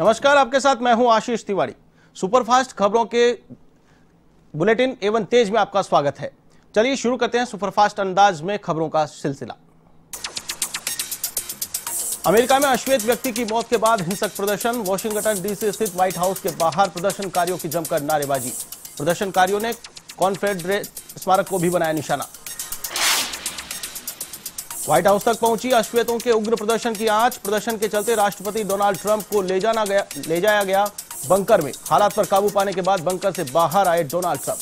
नमस्कार, आपके साथ मैं हूँ आशीष तिवारी। सुपरफास्ट खबरों के बुलेटिन एवं तेज में आपका स्वागत है। चलिए शुरू करते हैं सुपरफास्ट अंदाज में खबरों का सिलसिला। अमेरिका में अश्वेत व्यक्ति की मौत के बाद हिंसक प्रदर्शन, वॉशिंगटन डीसी स्थित व्हाइट हाउस के बाहर प्रदर्शनकारियों की जमकर नारेबाजी। प्रदर्शनकारियों ने कॉन्फेडरेट स्मारक को भी बनाया निशाना। व्हाइट हाउस तक पहुँची, अश्वेतों के उग्र प्रदर्शन की आँच। प्रदर्शन के चलते राष्ट्रपति डोनाल्ड ट्रंप को ले जाना गया, ले जाया गया बंकर में। हालात पर काबू पाने के बाद बंकर से बाहर आए डोनाल्ड ट्रंप।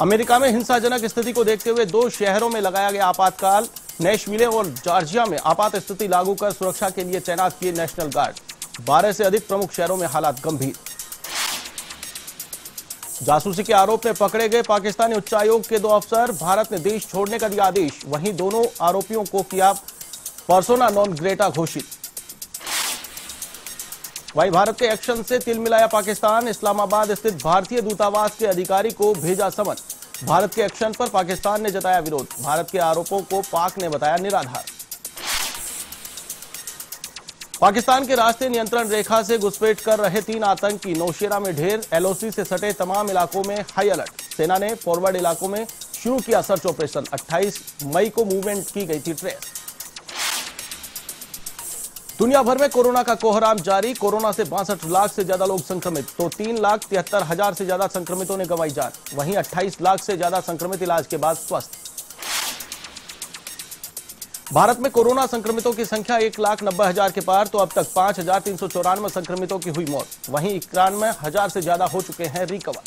अमेरिका में हिंसाजनक स्थिति को देखते हुए दो शहरों में लगाया गया आपातकाल। नेशविले और जॉर्जिया में आपात स्थिति लागू कर सुरक्षा के लिए तैनात किए नेशनल गार्ड। बारह से अधिक प्रमुख शहरों में हालात गंभीर। जासूसी के आरोप में पकड़े गए पाकिस्तानी उच्चायोग के दो अफसर। भारत ने देश छोड़ने का दिया आदेश। वहीं दोनों आरोपियों को किया परसोना नॉन ग्रेटा घोषित। वहीं भारत के एक्शन से तिल मिलाया पाकिस्तान। इस्लामाबाद स्थित भारतीय दूतावास के अधिकारी को भेजा समन। भारत के एक्शन पर पाकिस्तान ने जताया विरोध। भारत के आरोपों को पाक ने बताया निराधार। पाकिस्तान के रास्ते नियंत्रण रेखा से घुसपैठ कर रहे तीन आतंकी नौशेरा में ढेर एलओसी से सटे तमाम इलाकों में हाई अलर्ट। सेना ने फॉरवर्ड इलाकों में शुरू किया सर्च ऑपरेशन। 28 मई को मूवमेंट की गई थी ट्रेस। दुनिया भर में कोरोना का कोहराम जारी। कोरोना से बासठ लाख से ज़्यादा लोग संक्रमित तो तीन लाख तिहत्तर हज़ार से ज़्यादा संक्रमितों ने गंवाई जान। वहीं 28 लाख से ज़्यादा संक्रमित इलाज के बाद स्वस्थ। भारत में कोरोना संक्रमितों की संख्या एक लाख नब्बे हज़ार के पार तो अब तक पाँच हज़ार तीन सौ चौरानवे संक्रमितों की हुई मौत। वहीं इक्यानवे हज़ार से ज़्यादा हो चुके हैं रिकवर।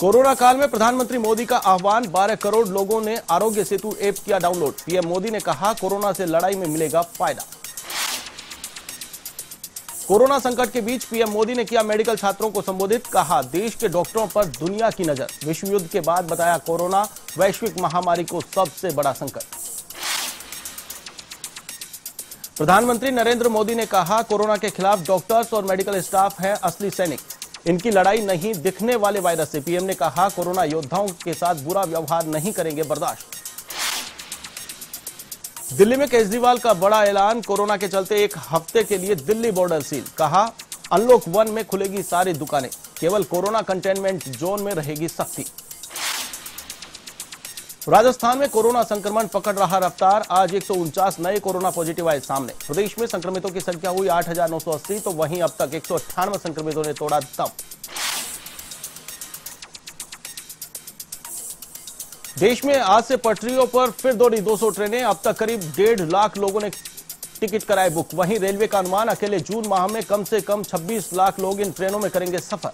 कोरोना काल में प्रधानमंत्री मोदी का आह्वान 12 करोड़ लोगों ने आरोग्य सेतु ऐप किया डाउनलोड। पीएम मोदी ने कहा, कोरोना से लड़ाई में मिलेगा फ़ायदा। कोरोना संकट के बीच पीएम मोदी ने किया मेडिकल छात्रों को संबोधित, कहा, देश के डॉक्टरों पर दुनिया की नज़र। विश्व युद्ध के बाद बताया कोरोना, वैश्विक महामारी को सबसे बड़ा संकट। प्रधानमंत्री नरेंद्र मोदी ने कहा, कोरोना के खिलाफ डॉक्टर्स और मेडिकल स्टाफ है असली सैनिक। इनकी लड़ाई नहीं दिखने वाले वायरस से। पीएम ने कहा, कोरोना योद्धाओं के साथ बुरा व्यवहार नहीं करेंगे बर्दाश्त। दिल्ली में केजरीवाल का बड़ा ऐलान कोरोना के चलते एक हफ़्ते के लिए दिल्ली बॉर्डर सील। कहा अनलॉक वन में खुलेगी सारी दुकानें केवल कोरोना कंटेनमेंट जोन में रहेगी सख्ती। राजस्थान में कोरोना संक्रमण पकड़ रहा रफ्तार आज एक सौ उनचास नए कोरोना पॉजिटिव आए सामने। प्रदेश में संक्रमितों की संख्या हुई 8,980 तो वहीं अब तक एक सौ अट्ठानवे संक्रमितों ने तोड़ा दम। देश में आज से पटरियों पर फिर दौड़ी 200 ट्रेनें। अब तक करीब डेढ़ लाख लोगों ने टिकट कराए बुक। वहीं रेलवे का अनुमान, अकेले जून माह में कम से कम 26 लाख लोग इन ट्रेनों में करेंगे सफ़र।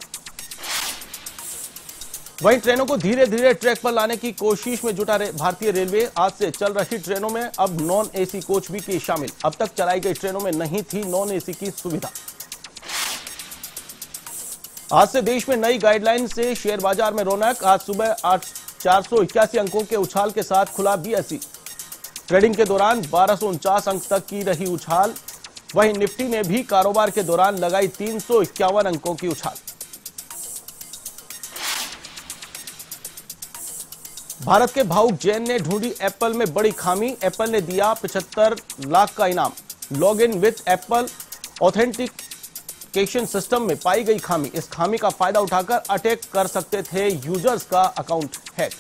वहीं ट्रेनों को धीरे धीरे ट्रैक पर लाने की कोशिश में जुटा भारतीय रेलवे। आज से चल रही ट्रेनों में अब नॉन एसी कोच भी की शामिल। अब तक चलाई गई ट्रेनों में नहीं थी नॉन एसी की सुविधा। आज से देश में नई गाइडलाइन से शेयर बाज़ार में रौनक। आज सुबह आठ चार अंकों के उछाल के साथ खुला बीएसई ट्रेडिंग के दौरान बारह अंक तक की रही उछाल। वहीं निफ्टी ने भी कारोबार के दौरान लगाई तीन अंकों की उछाल। भारत के भावुक जैन ने ढूंढी एप्पल में बड़ी खामी। एप्पल ने दिया पिछहत्तर लाख का इनाम। Log in with Apple authentication system में पाई गई खामी। इस खामी का फ़ायदा उठाकर अटैक कर सकते थे यूज़र्स का अकाउंट हैक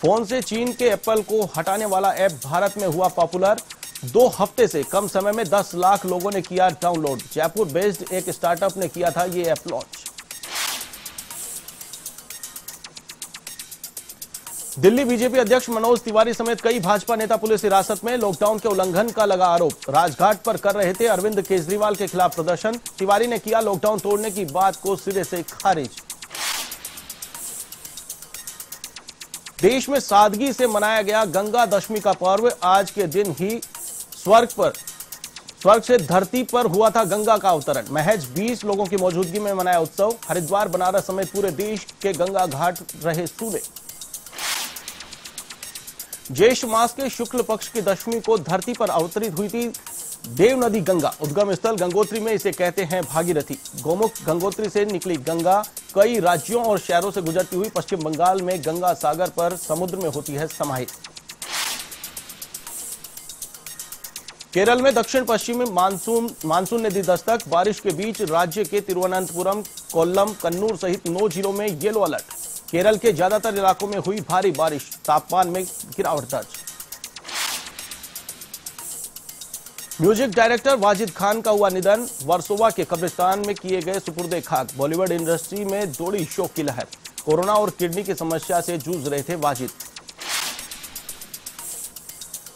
फ़ोन से चीन के एप्पल को हटाने वाला ऐप भारत में हुआ पॉपुलर दो हफ़्ते से कम समय में 10 लाख लोगों ने किया डाउनलोड जयपुर बेस्ड एक स्टार्टअप ने किया था ये ऐप लॉन्च दिल्ली बीजेपी अध्यक्ष मनोज तिवारी समेत कई भाजपा नेता पुलिस हिरासत में लॉकडाउन के उल्लंघन का लगा आरोप। राजघाट पर कर रहे थे अरविंद केजरीवाल के खिलाफ प्रदर्शन। तिवारी ने किया लॉकडाउन तोड़ने की बात को सिरे से खारिज। देश में सादगी से मनाया गया गंगा दशमी का पर्व आज के दिन ही स्वर्ग पर, स्वर्ग से धरती पर हुआ था गंगा का अवतरण। महज 20 लोगों की मौजूदगी में मनाया उत्सव। हरिद्वार, बनारस समेत पूरे देश के गंगा घाट रहे सूर्य। ज्येष्ठ मास के शुक्ल पक्ष की दशमी को धरती पर अवतरित हुई थी देव नदी गंगा। उद्गम स्थल गंगोत्री में इसे कहते हैं भागीरथी। गोमुख गंगोत्री से निकली गंगा कई राज्यों और शहरों से गुजरती हुई पश्चिम बंगाल में गंगा सागर पर समुद्र में होती है समाहित। केरल में दक्षिण पश्चिम में मानसून मानसून ने दी दस्तक, बारिश के बीच राज्य के तिरुवनंतपुरम, कोल्लम, कन्नूर सहित नौ जिलों में येलो अलर्ट। केरल के ज़्यादातर इलाकों में हुई भारी बारिश, तापमान में गिरावट दर्ज। म्यूज़िक डायरेक्टर वाजिद खान का हुआ निधन, वर्सोवा के कब्रिस्तान में किए गए सुपुर्दे खाक। बॉलीवुड इंडस्ट्री में दौड़ी शोक की लहर। कोरोना और किडनी की समस्या से जूझ रहे थे वाजिद।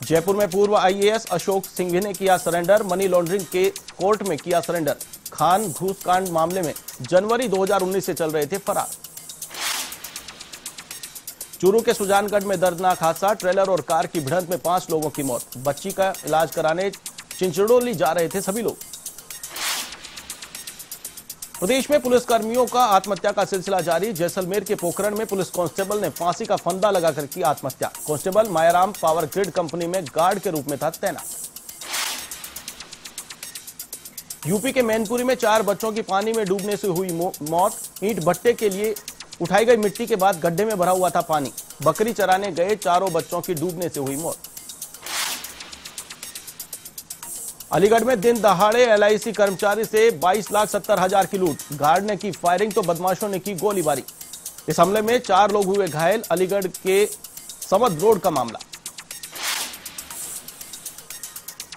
जयपुर में पूर्व आईएएस अशोक सिंघवी ने किया सरेंडर, मनी लॉन्ड्रिंग के कोर्ट में किया सरेंडर। खान घूसकांड मामले में जनवरी 2019 से चल रहे थे फरार। चूरू के सुजानगढ़ में दर्दनाक हादसा, ट्रेलर और कार की भिड़ंत में पाँच लोगों की मौत। बच्ची का इलाज कराने चिंचड़ोली जा रहे थे सभी लोग। प्रदेश में पुलिसकर्मियों का आत्महत्या का सिलसिला जारी। जैसलमेर के पोखरण में पुलिस कांस्टेबल ने फांसी का फंदा लगाकर की आत्महत्या। Constable Mayaram power grid company में गार्ड के रूप में था तैनात। यूपी के मैनपुरी में चार बच्चों की पानी में डूबने से हुई मौत। ईंट भट्टे के लिए उठाई गई मिट्टी के बाद गड्ढे में भरा हुआ था पानी। बकरी चराने गए, चारों बच्चों की डूबने से हुई मौत। अलीगढ़ में दिन दहाड़े एलआईसी कर्मचारी से बाईस लाख सत्तर हज़ार की लूट। गार्ड ने की फायरिंग तो बदमाशों ने की गोलीबारी। इस हमले में चार लोग हुए घायल, अलीगढ़ के समद रोड का मामला।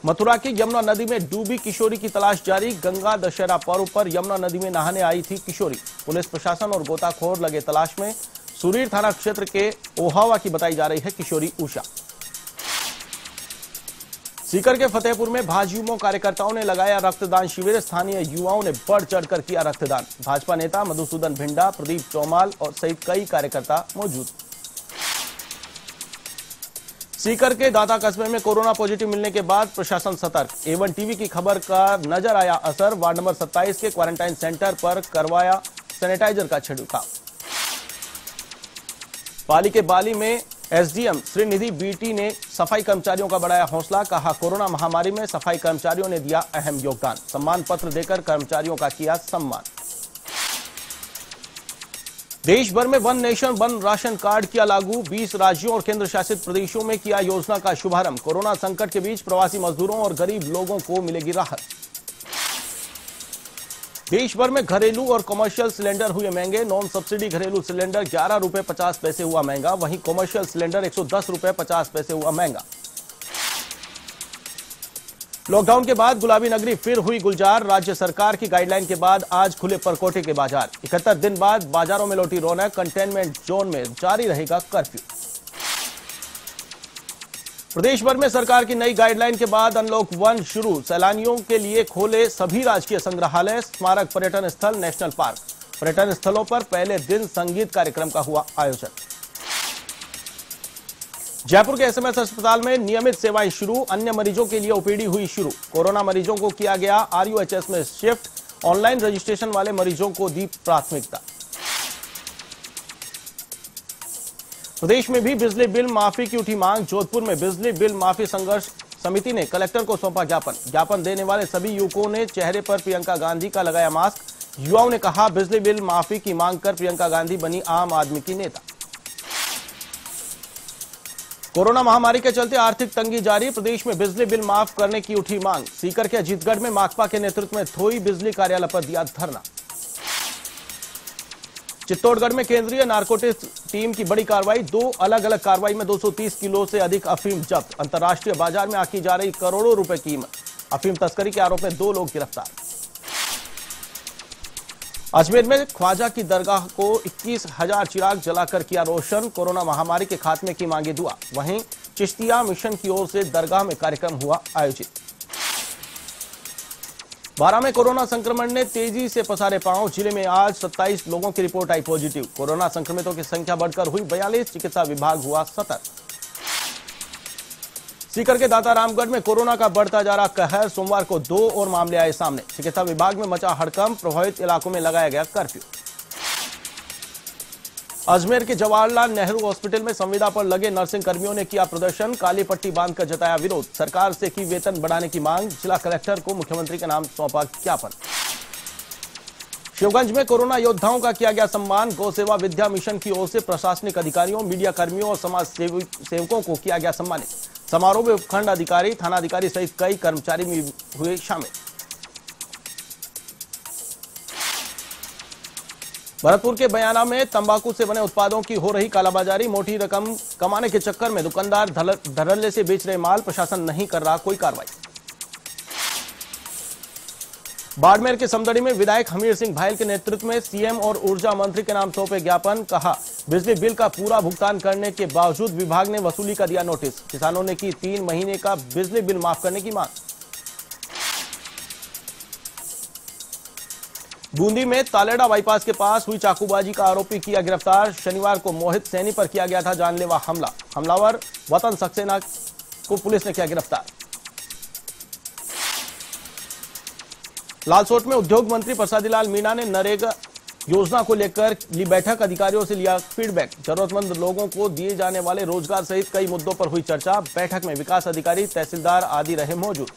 मथुरा की यमुना नदी में डूबी किशोरी की तलाश जारी। गंगा दशहरा पर्व पर यमुना नदी में नहाने आई थी किशोरी। पुलिस प्रशासन और गोताखोर लगे तलाश में सुरीर थाना क्षेत्र के ओहावा की बताई जा रही है किशोरी उषा। सीकर के फतेहपुर में भाजयुमो कार्यकर्ताओं ने लगाया रक्तदान शिविर। स्थानीय युवाओं ने बढ़ चढ़कर किया रक्तदान। भाजपा नेता मधुसूदन भिंडा, प्रदीप चौमाल और सहित कई कार्यकर्ता मौजूद। सीकर के दाता कस्बे में कोरोना पॉजिटिव मिलने के बाद प्रशासन सतर्क। एवन टीवी की खबर का नज़र आया असर। वार्ड नंबर 27 के क्वारंटाइन सेंटर पर करवाया सैनिटाइजर का छिड़काव। पाली के बाली में एसडीएम श्रीनिधि बीटी ने सफ़ाई कर्मचारियों का बढ़ाया हौसला, कहा, कोरोना महामारी में सफ़ाई कर्मचारियों ने दिया अहम योगदान। सम्मान पत्र देकर कर्मचारियों का किया सम्मान। देश भर में one nation, one ration card किया लागू। 20 राज्यों और केंद्र शासित प्रदेशों में किया योजना का शुभारंभ। कोरोना संकट के बीच प्रवासी मजदूरों और गरीब लोगों को मिलेगी राहत। देश भर में घरेलू और कमर्शियल सिलेंडर हुए महँगे। नॉन सब्सिडी घरेलू सिलेंडर ग्यारह रुपए पचास पैसे हुआ महँगा। वहीं कमर्शियल सिलेंडर एक सौ दस रुपए पचास पैसे हुआ महँगा। लॉकडाउन के बाद गुलाबी नगरी फिर हुई गुलजार। राज्य सरकार की गाइडलाइन के बाद आज खुले परकोटे के बाज़ार। इकहत्तर दिन बाद बाजारों में लौटी रौनक। कंटेनमेंट जोन में जारी रहेगा कर्फ्यू प्रदेश भर में सरकार की नई गाइडलाइन के बाद अनलॉक वन शुरू। सैलानियों के लिए खोले सभी राजकीय संग्रहालय, स्मारक, पर्यटन स्थल, नेशनल पार्क। पर्यटन स्थलों पर पहले दिन संगीत कार्यक्रम का हुआ आयोजन। जयपुर के एसएमएस अस्पताल में नियमित सेवाएँ शुरू, अन्य मरीजों के लिए ओपीडी हुई शुरू। कोरोना मरीजों को किया गया आरयूएचएस में शिफ्ट, ऑनलाइन रजिस्ट्रेशन वाले मरीजों को दी प्राथमिकता। प्रदेश में भी बिजली बिल माफ़ी की उठी मांग। जोधपुर में बिजली बिल माफ़ी संघर्ष समिति ने कलेक्टर को सौंपा ज्ञापन। ज्ञापन देने वाले सभी युवकों ने चेहरे पर प्रियंका गांधी का लगाया मास्क। युवाओं ने कहा, बिजली बिल माफ़ी की मांग कर प्रियंका गांधी बनी आम आदमी की नेता। कोरोना महामारी के चलते आर्थिक तंगी जारी। प्रदेश में बिजली बिल माफ़ करने की उठी मांग। सीकर के अजीतगढ़ में माकपा के नेतृत्व में थोई बिजली कार्यालय पर दिया धरना। चित्तौड़गढ़ में केंद्रीय नारकोटिक्स टीम की बड़ी कार्रवाई, दो अलग अलग कार्रवाई में 230 किलो से अधिक अफीम जब्त। अंतर्राष्ट्रीय बाज़ार में आकी जा रही करोड़ों रुपए कीमत। अफीम तस्करी के आरोप में दो लोग गिरफ़्तार। अजमेर में ख्वाजा की दरगाह को इक्कीस हज़ार चिराग जलाकर किया रोशन। कोरोना महामारी के खात्मे की मांगी दुआ। वहीं चिश्तिया मिशन की ओर से दरगाह में कार्यक्रम हुआ आयोजित। बारह में कोरोना संक्रमण ने तेज़ी से पसारे पाँव। ज़िले में आज 27 लोगों की रिपोर्ट आई पॉजिटिव। कोरोना संक्रमितों की संख्या बढ़कर हुई बयालीस। चिकित्सा विभाग हुआ सतर्क सीकर के दाता रामगढ़ में कोरोना का बढ़ता जा रहा कहर। सोमवार को दो और मामले आए सामने। चिकित्सा विभाग में मचा हड़कंप। प्रभावित इलाकों में लगाया गया कर्फ्यू। अजमेर के जवाहरलाल नेहरू हॉस्पिटल में संविदा पर लगे नर्सिंग कर्मियों ने किया प्रदर्शन, काली पट्टी बाँध बांधकर जताया विरोध। सरकार से की वेतन बढ़ाने की मांग, जिला कलेक्टर को मुख्यमंत्री के नाम सौंपा ज्ञापन। शिवगंज में कोरोना योद्धाओं का किया गया सम्मान, गौ सेवा विद्या मिशन की ओर से प्रशासनिक अधिकारियों, मीडिया कर्मियों और समाज सेवकों को किया गया सम्मानित। समारोह में उपखंड अधिकारी थाना अधिकारी सहित कई कर्मचारी भी हुए शामिल। भरतपुर के बयाना में तंबाकू से बने उत्पादों की हो रही कालाबाजारी, मोटी रकम कमाने के चक्कर में दुकानदार धरल्ले से बेच रहे माल प्रशासन नहीं कर रहा कोई कार्रवाई। बाड़मेर के समदड़ी में विधायक हमीर सिंह भायल के नेतृत्व में सीएम और ऊर्जा मंत्री के नाम सौंपे ज्ञापन, कहा, बिजली बिल का पूरा भुगतान करने के बावजूद विभाग ने वसूली का दिया नोटिस। किसानों ने की तीन महीने का बिजली बिल माफ़ करने की मांग। बूंदी में तालेडा बाईपास के पास हुई चाकूबाजी का आरोपी किया गिरफ़्तार। शनिवार को मोहित सैनी पर किया गया था जानलेवा हमला। हमलावर वतन सक्सेना को पुलिस ने किया गिरफ़्तार। लालसोट में उद्योग मंत्री प्रसादीलाल मीणा ने नरेगा योजना को लेकर ली बैठक। अधिकारियों से लिया फीडबैक। जरूरतमंद लोगों को दिए जाने वाले रोज़गार सहित कई मुद्दों पर हुई चर्चा। बैठक में विकास अधिकारी, तहसीलदार आदि रहे मौजूद।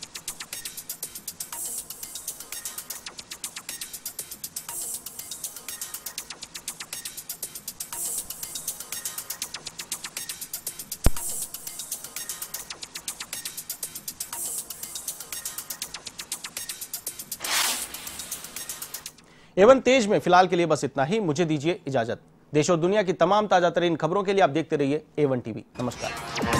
एवं तेज में, फ़िलहाल के लिए बस इतना ही। मुझे दीजिए इजाज़त। देश और दुनिया की तमाम ताज़ा तरीन खबरों के लिए आप देखते रहिए एवन टीवी नमस्कार।